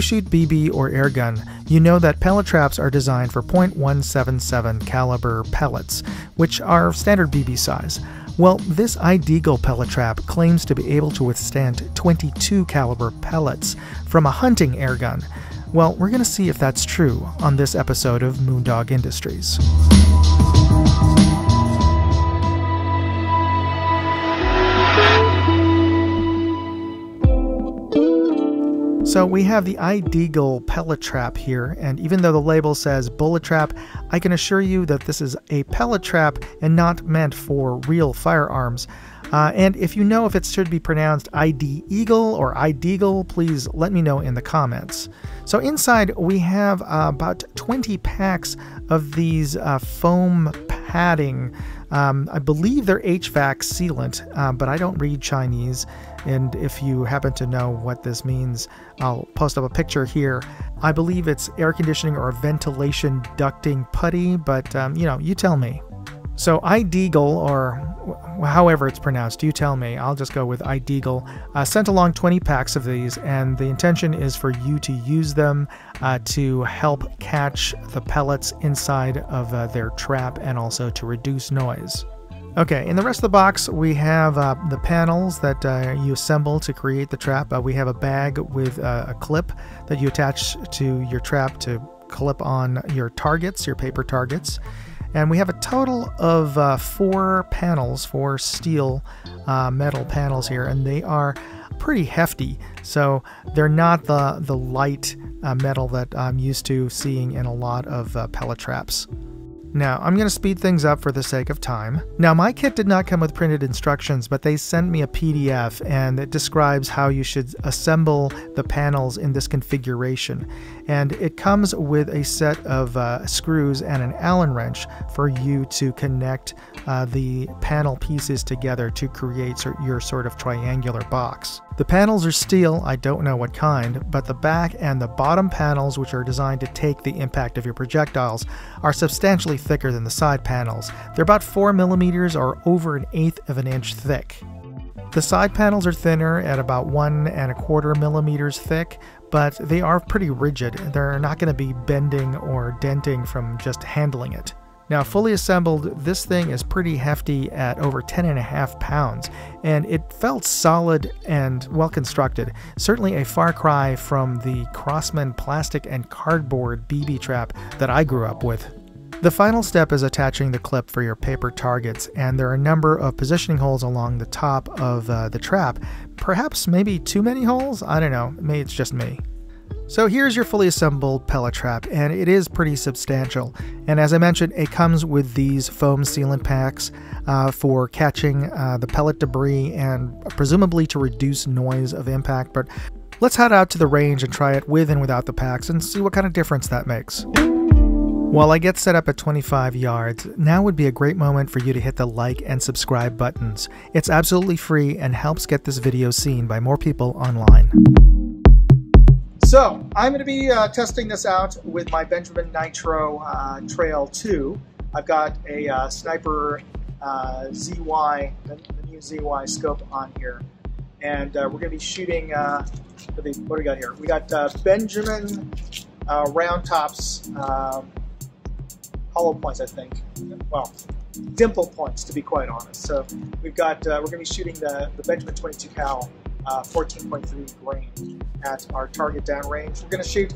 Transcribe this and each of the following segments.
you shoot BB or airgun, you know that pellet traps are designed for .177 caliber pellets, which are standard BB size. Well, this Ideagle pellet trap claims to be able to withstand 22 caliber pellets from a hunting airgun. Well, we're going to see if that's true on this episode of Moondog Industries. So we have the Ideagle pellet trap here, and even though the label says bullet trap, I can assure you that this is a pellet trap and not meant for real firearms. Uh, and if you know if it should be pronounced ID Eagle or iDeagle, please let me know in the comments. So inside we have uh, about 20 packs of these uh, foam padding. Um, I believe they're HVAC sealant, uh, but I don't read Chinese. And if you happen to know what this means, I'll post up a picture here. I believe it's air conditioning or ventilation ducting putty, but um, you know, you tell me. So Ideagle, or however it's pronounced, you tell me. I'll just go with Ideagle. Uh, sent along 20 packs of these, and the intention is for you to use them uh, to help catch the pellets inside of uh, their trap and also to reduce noise. Okay, in the rest of the box, we have uh, the panels that uh, you assemble to create the trap. Uh, we have a bag with uh, a clip that you attach to your trap to clip on your targets, your paper targets. And we have a total of uh, four panels, four steel uh, metal panels here, and they are pretty hefty. So they're not the, the light metal that I'm used to seeing in a lot of pellet traps. Now, I'm going to speed things up for the sake of time. Now, my kit did not come with printed instructions, but they sent me a PDF and it describes how you should assemble the panels in this configuration. And it comes with a set of uh, screws and an Allen wrench for you to connect uh, the panel pieces together to create your sort of triangular box. The panels are steel, I don't know what kind, but the back and the bottom panels, which are designed to take the impact of your projectiles, are substantially thicker than the side panels. They're about 4 millimeters or over an eighth of an inch thick. The side panels are thinner at about one and a quarter millimeters thick, but they are pretty rigid. They're not going to be bending or denting from just handling it. Now, fully assembled, this thing is pretty hefty at over 10 and a half pounds, and it felt solid and well constructed. Certainly a far cry from the Crosman plastic and cardboard BB trap that I grew up with. The final step is attaching the clip for your paper targets, and there are a number of positioning holes along the top of uh, the trap. Perhaps maybe too many holes? I don't know. Maybe it's just me. So here's your fully assembled pellet trap, and it is pretty substantial. And as I mentioned, it comes with these foam sealant packs uh, for catching uh, the pellet debris and presumably to reduce noise of impact. But let's head out to the range and try it with and without the packs and see what kind of difference that makes. While I get set up at 25 yards, now would be a great moment for you to hit the like and subscribe buttons. It's absolutely free and helps get this video seen by more people online. So I'm going to be uh, testing this out with my Benjamin Nitro uh, Trail 2. I've got a uh, Sniper uh, ZY, the, new ZY scope on here. And uh, we're going to be shooting, uh, what do we got here? We got Benjamin round tops, um, hollow points, I think. Well, dimple points, to be quite honest. So we've got, we're going to be shooting the, the Benjamin 22 cal uh, 14.3 grain at our target downrange. We're going to shoot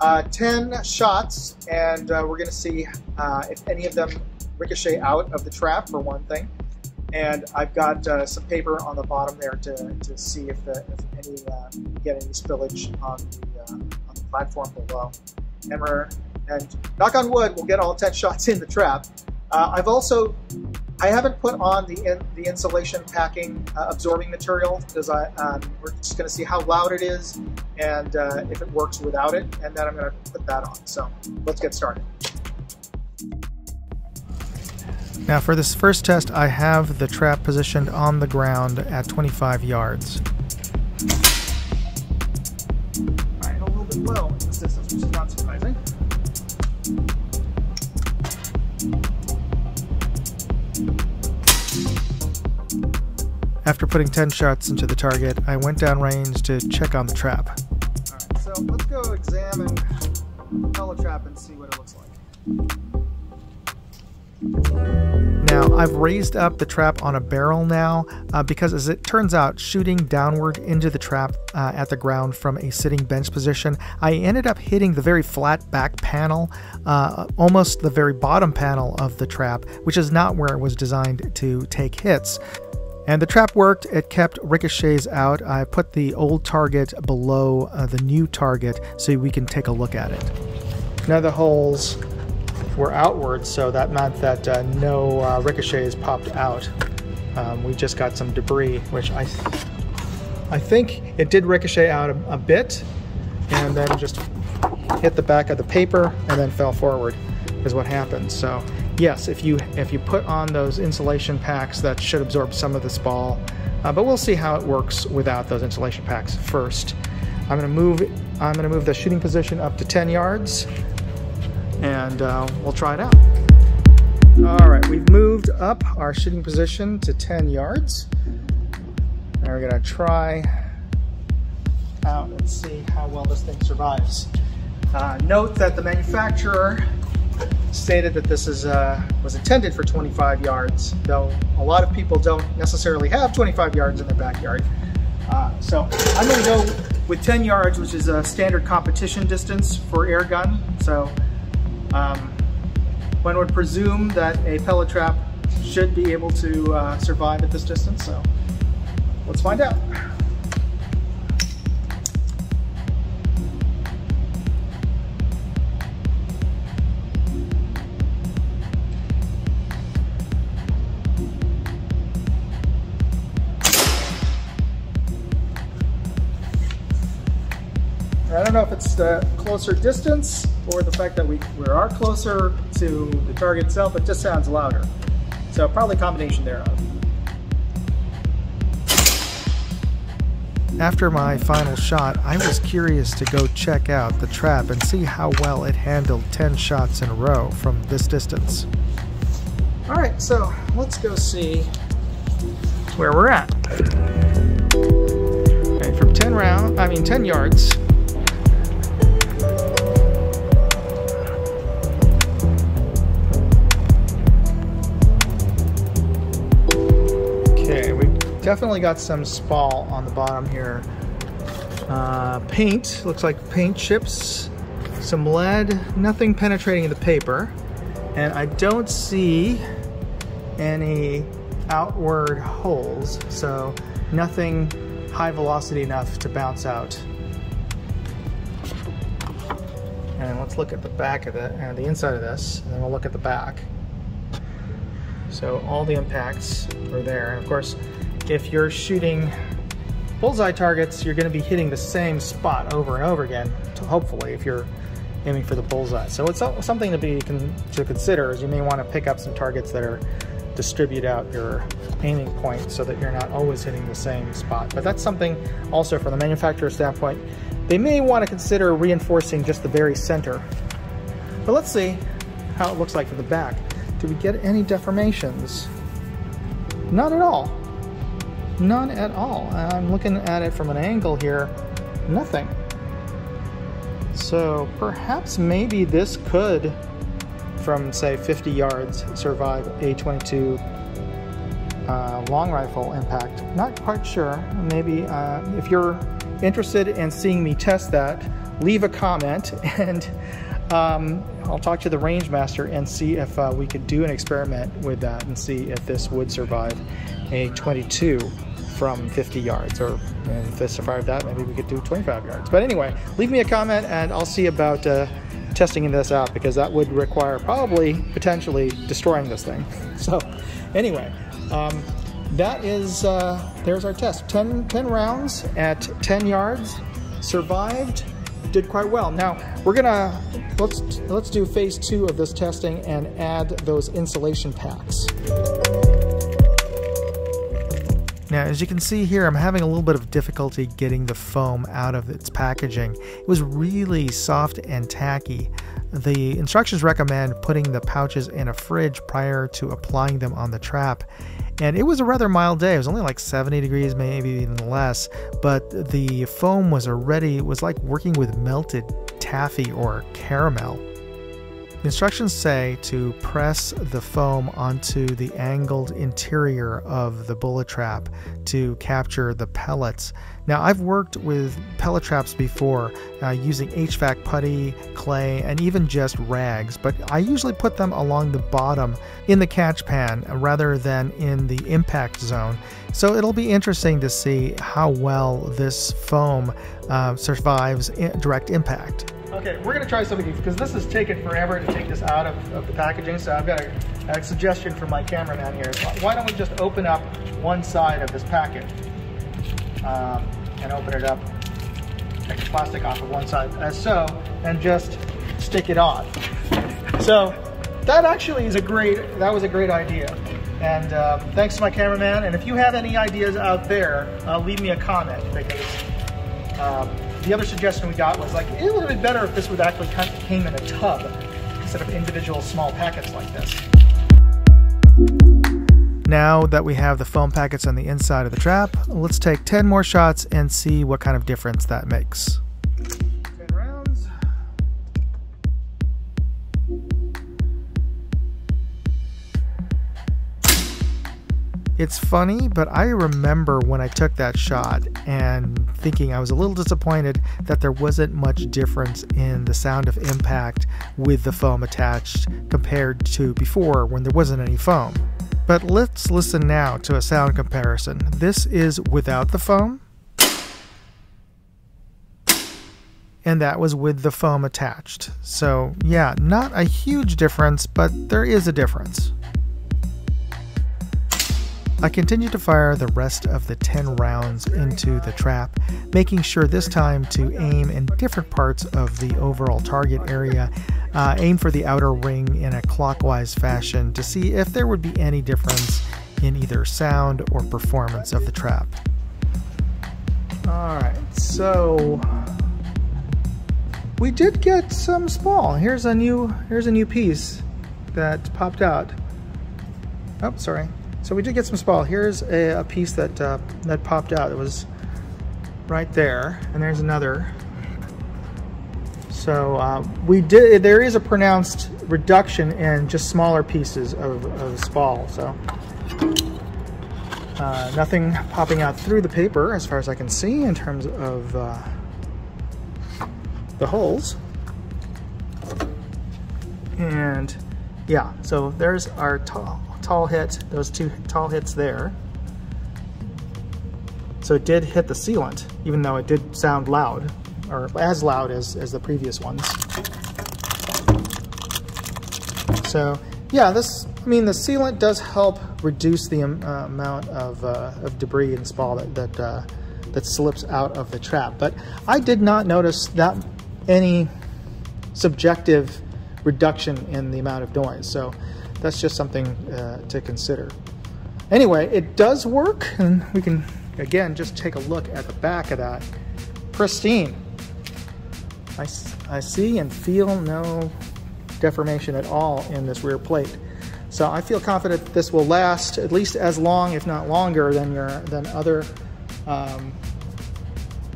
uh, 10 shots and uh, we're going to see uh, if any of them ricochet out of the trap for one thing. And I've got uh, some paper on the bottom there to, to see if, the, if any uh, get any spillage on the, on the platform below. And, and knock on wood, we'll get all 10 shots in the trap. I've also I haven't put on the in, the insulation packing uh, absorbing material because I um, we're just going to see how loud it is and uh, if it works without it, and then I'm going to put that on. So let's get started. Now for this first test, I have the trap positioned on the ground at 25 yards. After putting 10 shots into the target, I went down range to check on the trap. Alright, so let's go examine Pelitrap and see what it looks like. Now I've raised up the trap on a barrel now uh, because as it turns out shooting downward into the trap uh, at the ground from a sitting bench position I ended up hitting the very flat back panel uh, almost the very bottom panel of the trap which is not where it was designed to take hits. And the trap worked, it kept ricochets out. I put the old target below uh, the new target so we can take a look at it. Now the holes were outward, so that meant that uh, no uh, ricochets popped out. Um, we just got some debris, which I, I think it did ricochet out a, a bit, and then just hit the back of the paper and then fell forward is what happened. So yes, if you if you put on those insulation packs, that should absorb some of this ball. Uh, but we'll see how it works without those insulation packs first. I'm going to move I'm going to move the shooting position up to 10 yards and uh, we'll try it out. All right, we've moved up our shooting position to 10 yards. Now we're gonna try out and see how well this thing survives. Uh, note that the manufacturer stated that this is uh, was intended for 25 yards, though a lot of people don't necessarily have 25 yards in their backyard. Uh, so I'm gonna go with 10 yards, which is a standard competition distance for air gun. So um, one would presume that a pellet trap should be able to uh, survive at this distance, so let's find out. I don't know if it's the closer distance or the fact that we, we are closer to the target itself, it just sounds louder. So probably a combination thereof. After my final shot, I was curious to go check out the trap and see how well it handled 10 shots in a row from this distance. Alright, so let's go see where we're at. Okay, from 10 round, I mean 10 yards, Definitely got some spall on the bottom here. Uh, paint, looks like paint chips, some lead, nothing penetrating the paper. And I don't see any outward holes, so nothing high velocity enough to bounce out. And let's look at the back of it, and the inside of this, and then we'll look at the back. So all the impacts are there. And of course, if you're shooting bullseye targets, you're going to be hitting the same spot over and over again, hopefully, if you're aiming for the bullseye. So it's something to be to consider is you may want to pick up some targets that are distribute out your aiming point so that you're not always hitting the same spot. But that's something also from the manufacturer standpoint, they may want to consider reinforcing just the very center. But let's see how it looks like for the back. Do we get any deformations? Not at all. None at all. I'm looking at it from an angle here. Nothing. So perhaps maybe this could, from say 50 yards, survive a 22 uh, long rifle impact. Not quite sure. Maybe uh, if you're interested in seeing me test that, leave a comment and um, I'll talk to the range master and see if uh, we could do an experiment with that and see if this would survive a 22 from 50 yards or if this survived that maybe we could do 25 yards. But anyway leave me a comment and I'll see about uh, testing this out because that would require probably potentially destroying this thing. So anyway um, that is uh, there's our test. 10, 10 rounds at 10 yards. Survived. Did quite well. Now we're gonna let's let's do phase two of this testing and add those insulation packs. Now, as you can see here, I'm having a little bit of difficulty getting the foam out of its packaging. It was really soft and tacky. The instructions recommend putting the pouches in a fridge prior to applying them on the trap. and it was a rather mild day. It was only like 70 degrees, maybe even less, but the foam was already, it was like working with melted taffy or caramel. The instructions say to press the foam onto the angled interior of the bullet trap to capture the pellets. Now, I've worked with pellet traps before uh, using HVAC putty, clay, and even just rags, but I usually put them along the bottom in the catch pan rather than in the impact zone. So it'll be interesting to see how well this foam uh, survives direct impact. Okay, we're gonna try something because this has taken forever to take this out of, of the packaging. So I've got a, a, suggestion from my cameraman here. Why don't we just open up one side of this packet um, and open it up, take the plastic off of one side as so, and just stick it on. So that actually is a great, that was a great idea. And um, thanks to my cameraman. And if you have any ideas out there, uh, leave me a comment because um, the other suggestion we got was like, it would be better if this would actually came in a tub instead of individual small packets like this. Now that we have the foam packets on the inside of the trap, let's take 10 more shots and see what kind of difference that makes. It's funny, but I remember when I took that shot and thinking I was a little disappointed that there wasn't much difference in the sound of impact with the foam attached compared to before when there wasn't any foam. But let's listen now to a sound comparison. This is without the foam. And that was with the foam attached. So yeah, not a huge difference, but there is a difference. I continued to fire the rest of the 10 rounds into the trap, making sure this time to aim in different parts of the overall target area. Uh, aim for the outer ring in a clockwise fashion to see if there would be any difference in either sound or performance of the trap. Alright, so we did get some small. Here's a new here's a new piece that popped out. Oh, sorry. So we did get some spall. Here's a, a piece that uh, that popped out. It was right there, and there's another. So uh, we did. There is a pronounced reduction in just smaller pieces of, of spall. So uh, nothing popping out through the paper, as far as I can see, in terms of uh, the holes. And yeah, so there's our tall tall hit, those two tall hits there. So it did hit the sealant, even though it did sound loud, or as loud as, as the previous ones. So yeah, this, I mean, the sealant does help reduce the um, uh, amount of, uh, of debris and spall that, that, uh, that slips out of the trap. But I did not notice that any subjective reduction in the amount of noise. So that's just something uh, to consider. Anyway, it does work, and we can, again, just take a look at the back of that. Pristine. I, I see and feel no deformation at all in this rear plate. So I feel confident this will last at least as long, if not longer, than your than other um,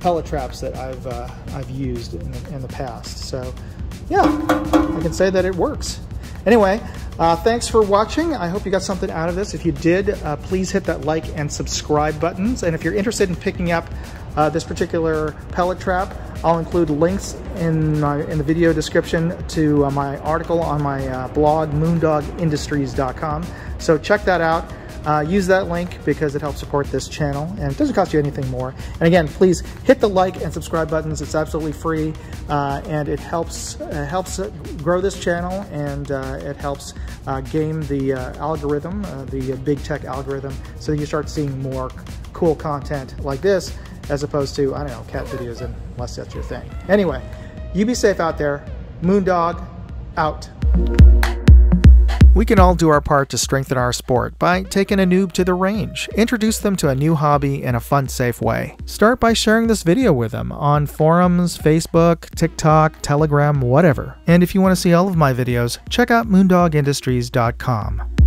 pellet traps that I've uh, I've used in the, in the past. So yeah, I can say that it works. Anyway, uh, thanks for watching. I hope you got something out of this. If you did, uh, please hit that like and subscribe buttons. And if you're interested in picking up uh, this particular pellet trap, I'll include links in, my, in the video description to uh, my article on my uh, blog, moondogindustries.com. So check that out. Uh, use that link because it helps support this channel and it doesn't cost you anything more. And again, please hit the like and subscribe buttons. It's absolutely free uh, and it helps uh, helps grow this channel and uh, it helps uh, game the uh, algorithm, the big tech algorithm, so you start seeing more cool content like this as opposed to, I don't know, cat videos unless that's your thing. Anyway, you be safe out there. Moondog out. We can all do our part to strengthen our sport by taking a noob to the range. Introduce them to a new hobby in a fun, safe way. Start by sharing this video with them on forums, Facebook, TikTok, Telegram, whatever. And if you want to see all of my videos, check out moondogindustries.com.